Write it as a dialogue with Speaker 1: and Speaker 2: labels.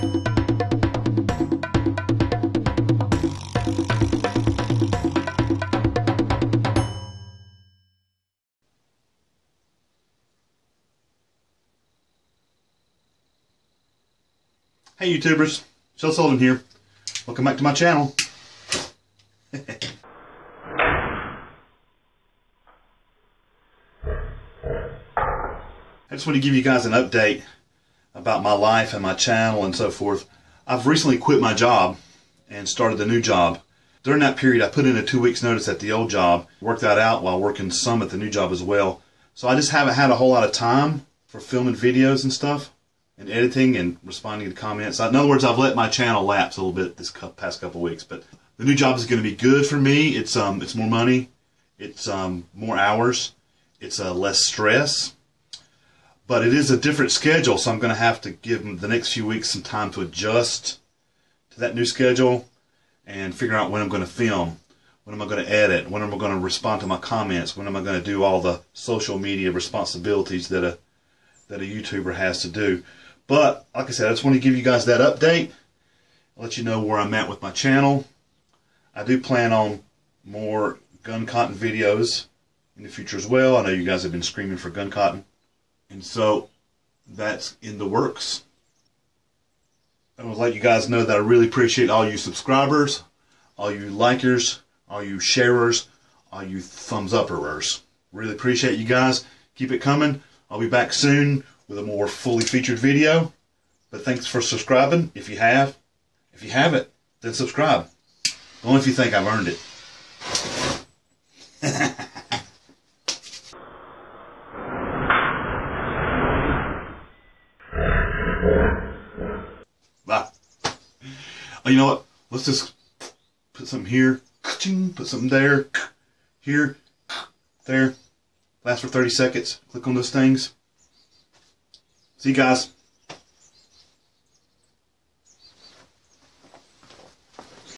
Speaker 1: Hey YouTubers, Schel Sullivan here. Welcome back to my channel. I just want to give you guys an update about my life and my channel and so forth. I've recently quit my job and started a new job. During that period, I put in a two weeks notice at the old job, worked that out while working some at the new job as well. So I just haven't had a whole lot of time for filming videos and stuff and editing and responding to comments. In other words, I've let my channel lapse a little bit this past couple weeks, but the new job is going to be good for me. It's um, it's more money, it's um, more hours, it's uh, less stress, but it is a different schedule. So I'm going to have to give the next few weeks some time to adjust to that new schedule and figure out when I'm going to film. When am I going to edit? When am I going to respond to my comments? When am I going to do all the social media responsibilities that a that a YouTuber has to do? But like I said, I just want to give you guys that update. Let you know where I'm at with my channel. I do plan on more gun cotton videos in the future as well. I know you guys have been screaming for gun cotton. And so that's in the works. I would let you guys know that I really appreciate all you subscribers, all you likers, all you sharers, all you thumbs upperers. Really appreciate you guys. Keep it coming. I'll be back soon with a more fully featured video. But thanks for subscribing if you have. If you haven't, then subscribe. Only if you think I've earned it. you know what? Let's just put something here, put something there, here, there. Last for 30 seconds. Click on those things. See you guys.